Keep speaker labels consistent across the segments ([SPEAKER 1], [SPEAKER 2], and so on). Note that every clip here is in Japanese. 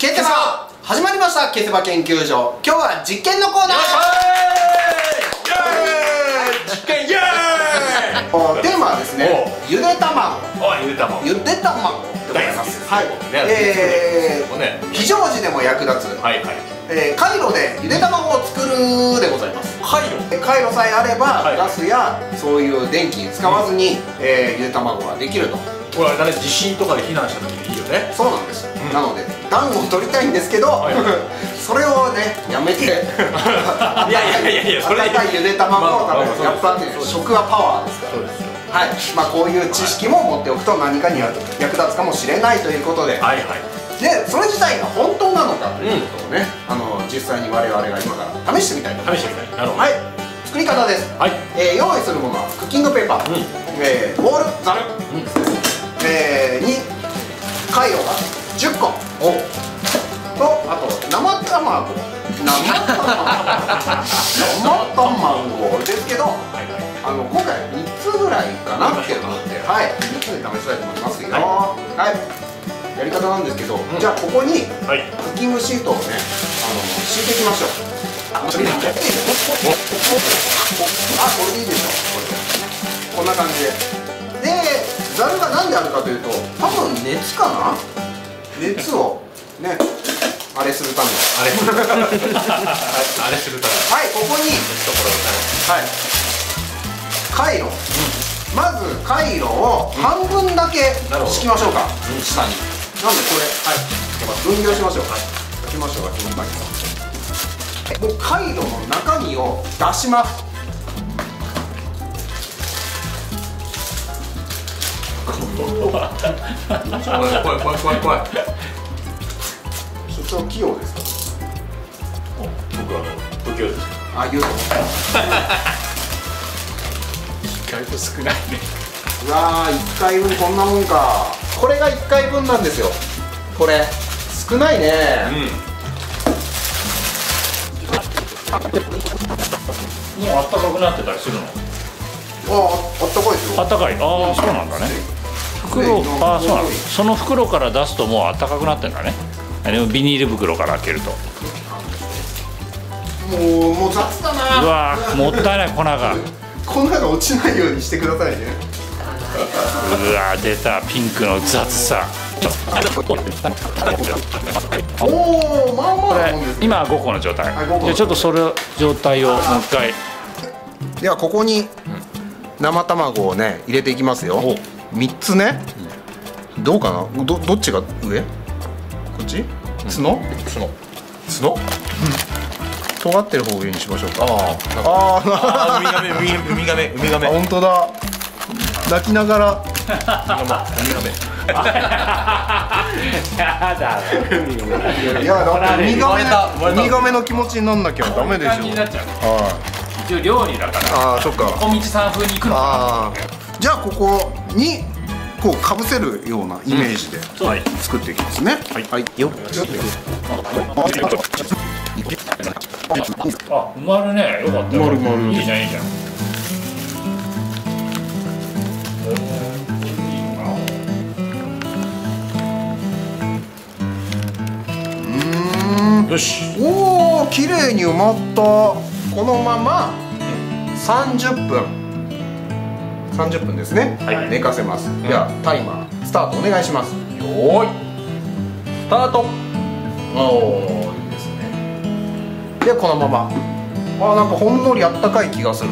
[SPEAKER 1] ケセバ始まりましたケセバ研究所。今日は実験のコーナー。
[SPEAKER 2] 実験イエ
[SPEAKER 1] テーマはですねゆで卵。
[SPEAKER 2] ゆで卵。
[SPEAKER 1] ゆで卵。でございますはい。
[SPEAKER 2] ね
[SPEAKER 1] えー非常時でも役立つ。
[SPEAKER 2] はいはい。
[SPEAKER 1] えーカイロでゆで卵を作るでございます。
[SPEAKER 2] カイロ？
[SPEAKER 1] えカイロさえあれば、
[SPEAKER 2] はい。
[SPEAKER 1] ガスやそういう電気使わずに、えーゆで卵ができると。
[SPEAKER 2] これあれだね地震とかで避難した時にいいよね。
[SPEAKER 1] そうなんです、
[SPEAKER 2] ん。
[SPEAKER 1] なので暖を取りたいんですけど、
[SPEAKER 2] はい
[SPEAKER 1] それをねやめて。い
[SPEAKER 2] いやいやいやいやそれ。
[SPEAKER 1] 温かいゆで卵を食べる、やっぱね食はパワーですから。はい。まあこういう知識も持っておくと何かに役立つかもしれないということで、
[SPEAKER 2] はいはい。
[SPEAKER 1] でそれ自体が本当なのかということをね、あの実際に我々が今から試してみたいと思います。
[SPEAKER 2] 試してみたい。なるほど。
[SPEAKER 1] はい。作り方です。
[SPEAKER 2] はい。
[SPEAKER 1] えー用意するものはクッキングペーパー、
[SPEAKER 2] うん。
[SPEAKER 1] えーボール。ざる、えーに10個。
[SPEAKER 2] お。
[SPEAKER 1] とあと生卵。生卵。生卵。ですけど
[SPEAKER 2] はいはい
[SPEAKER 1] あの今回3つぐらいかなって思ってはい3つで試したいと思いますよはい、やり方なんですけど、じゃあここに
[SPEAKER 2] はい
[SPEAKER 1] クッキングシートをねあの敷いていきましょうあこれでいいでしょあこれでいいでしょこれでこんな感じででざるが何であるかというと多分熱かな熱をねあれするため。
[SPEAKER 2] あれ。あれするため。
[SPEAKER 1] はいここに。
[SPEAKER 2] ところ
[SPEAKER 1] はい。回路、まず回路を半分だけ敷きましょうか、下に。なんでこれ。はい。分業しましょう。はい。開けましょう開けましょうもう回路の中身を出します。
[SPEAKER 2] 怖い怖い怖い怖い怖い
[SPEAKER 1] 所長器用ですか
[SPEAKER 2] 僕は不器用です。
[SPEAKER 1] あ言うと
[SPEAKER 3] 意外と少ないね。
[SPEAKER 1] うわー1回分こんなもんか。これが1回分なんですよ。これ。少ないね、
[SPEAKER 3] もうあったかくなってたりするの？
[SPEAKER 1] あああったかいですよ。
[SPEAKER 3] あったかい。ああそうなんだね。袋ああそうなのその袋から出すともうあったかくなってんだねあでもビニール袋から開けると。
[SPEAKER 1] もうもう雑だ
[SPEAKER 3] う
[SPEAKER 1] な
[SPEAKER 3] わーもったいない粉が。
[SPEAKER 1] 粉が落ちないようにしてくださいね。
[SPEAKER 3] うわー出たピンクの雑さ。
[SPEAKER 1] おおまあまあね。
[SPEAKER 3] 今5個の状態。
[SPEAKER 1] はい5個。
[SPEAKER 3] じゃあちょっとそれ状態をもう一回。
[SPEAKER 1] ではここに生卵をね入れていきますよ。3つね。どうかな？どどっちが上？こっち？角？
[SPEAKER 2] 角。角？
[SPEAKER 1] 尖ってる方を上にしましょうか。
[SPEAKER 2] あ
[SPEAKER 1] あ
[SPEAKER 2] あウミガメウミウミガメウミガメ
[SPEAKER 1] あ本当だ。泣きながら。
[SPEAKER 2] ウミガメ
[SPEAKER 3] やだ
[SPEAKER 1] いやだってウミガメウミガメの気持ちになんなきゃダメでしょ。
[SPEAKER 3] 感じになっちゃう。
[SPEAKER 1] はい。
[SPEAKER 3] 一応料理だから。
[SPEAKER 1] ああそっか。
[SPEAKER 3] 小道さん風に行くのか
[SPEAKER 1] ああじゃあここにこうかぶせるようなイメージで作っていきますね。はい、はい、よ
[SPEAKER 3] あ埋まるね。よかった。よ
[SPEAKER 1] 埋まる埋まる。
[SPEAKER 3] いいじゃんいいじゃん。
[SPEAKER 2] よし。
[SPEAKER 1] おお綺麗に埋まった。このまま30分30分ですね、
[SPEAKER 2] はい。
[SPEAKER 1] 寝かせます、ではタイマースタートお願いします。
[SPEAKER 2] よーい。スタート。
[SPEAKER 1] おおいいですね。でこのまま。あーなんかほんのりあったかい気がする。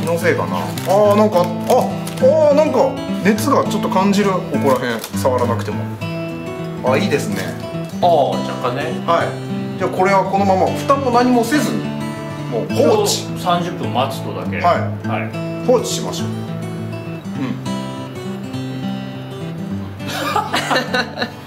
[SPEAKER 1] 気のせいかな。あーなんかああーなんか熱がちょっと感じる。ここら辺触らなくても。あいいですね。
[SPEAKER 2] ああ若干ね。
[SPEAKER 1] はい。じゃあこれはこのまま。蓋も何もせず。もう放置。
[SPEAKER 3] 30分待つとだけ。
[SPEAKER 1] はい。
[SPEAKER 3] はい
[SPEAKER 1] 放置しましょう。うん